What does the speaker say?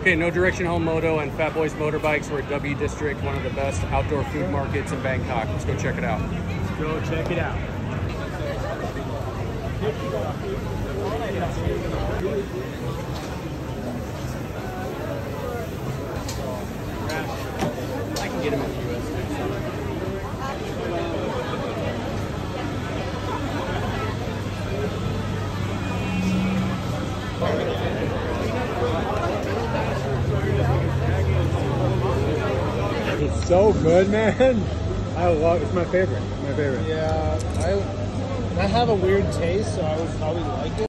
Okay, No Direction Home Moto and Fat Boys Motorbikes. We're at W District, one of the best outdoor food markets in Bangkok. Let's go check it out. Let's Go check it out. I can get him in the US. It's so good, man. I love. It's my favorite. My favorite. Yeah, I I have a weird taste, so I would probably like it.